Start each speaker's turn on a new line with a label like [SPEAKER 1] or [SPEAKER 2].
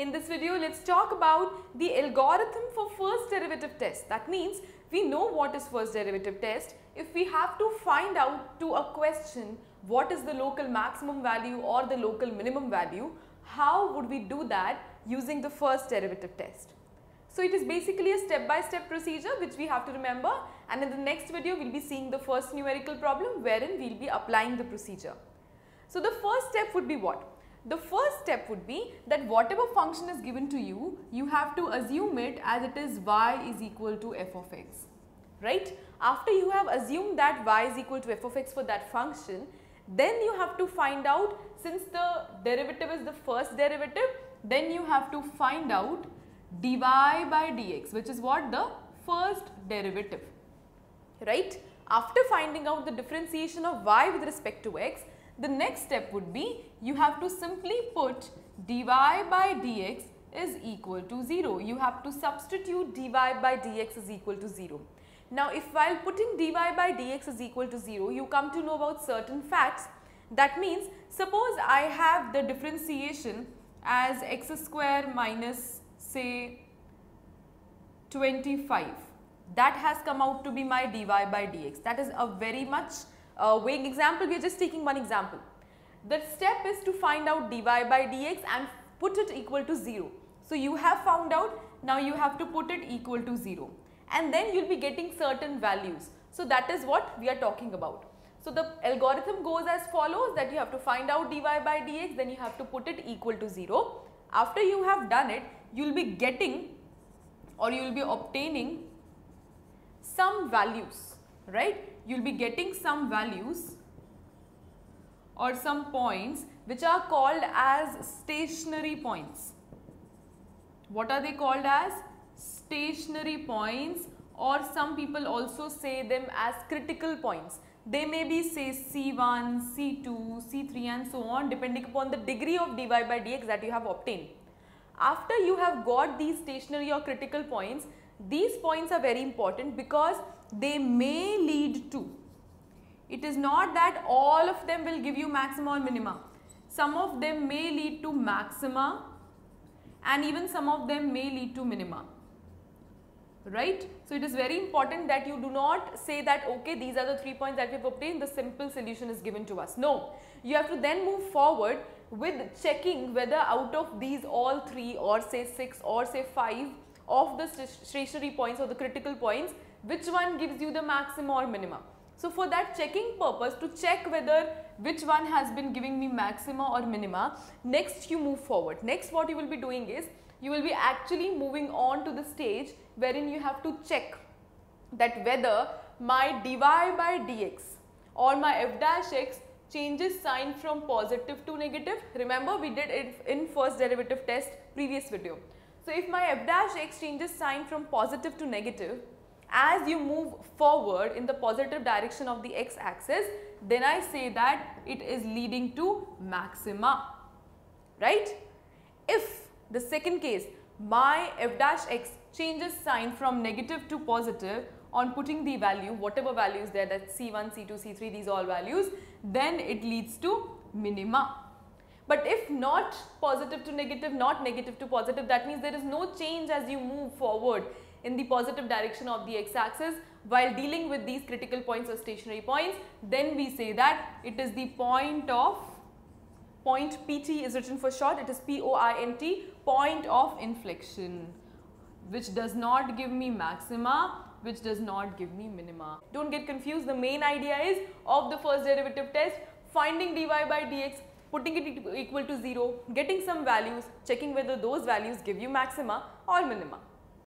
[SPEAKER 1] In this video, let's talk about the algorithm for first derivative test. That means we know what is first derivative test. If we have to find out to a question what is the local maximum value or the local minimum value, how would we do that using the first derivative test? So it is basically a step-by-step -step procedure which we have to remember and in the next video we will be seeing the first numerical problem wherein we will be applying the procedure. So the first step would be what? The first step would be that whatever function is given to you, you have to assume it as it is y is equal to f of x, right? After you have assumed that y is equal to f of x for that function, then you have to find out since the derivative is the first derivative, then you have to find out dy by dx which is what the first derivative, right? After finding out the differentiation of y with respect to x, the next step would be you have to simply put dy by dx is equal to 0. You have to substitute dy by dx is equal to 0. Now, if while putting dy by dx is equal to 0, you come to know about certain facts, that means suppose I have the differentiation as x square minus say 25. That has come out to be my dy by dx. That is a very much uh, example, we are just taking one example. The step is to find out dy by dx and put it equal to 0. So, you have found out, now you have to put it equal to 0 and then you will be getting certain values. So, that is what we are talking about. So, the algorithm goes as follows that you have to find out dy by dx then you have to put it equal to 0. After you have done it, you will be getting or you will be obtaining some values, right you will be getting some values or some points which are called as stationary points. What are they called as? Stationary points or some people also say them as critical points. They may be say C1, C2, C3 and so on depending upon the degree of dy by dx that you have obtained. After you have got these stationary or critical points, these points are very important because they may lead to. It is not that all of them will give you maxima or minima. Some of them may lead to maxima and even some of them may lead to minima. Right? So, it is very important that you do not say that okay these are the three points that we have obtained the simple solution is given to us. No, you have to then move forward with checking whether out of these all three or say 6 or say 5 of the stationary points or the critical points which one gives you the maximum or minima. So for that checking purpose to check whether which one has been giving me maxima or minima, next you move forward. Next what you will be doing is you will be actually moving on to the stage wherein you have to check that whether my dy by dx or my f dash x changes sign from positive to negative. Remember we did it in first derivative test previous video. So if my f dash x changes sign from positive to negative, as you move forward in the positive direction of the x axis, then I say that it is leading to maxima, right? If the second case, my f dash x changes sign from negative to positive on putting the value, whatever value is there that C1, C2, C3, these all values, then it leads to minima. But if not positive to negative, not negative to positive, that means there is no change as you move forward in the positive direction of the x-axis while dealing with these critical points or stationary points, then we say that it is the point of, point PT is written for short, it is P-O-I-N-T, point of inflection, which does not give me maxima, which does not give me minima. Don't get confused, the main idea is of the first derivative test, finding dy by dx, putting it equal to 0, getting some values, checking whether those values give you maxima or minima.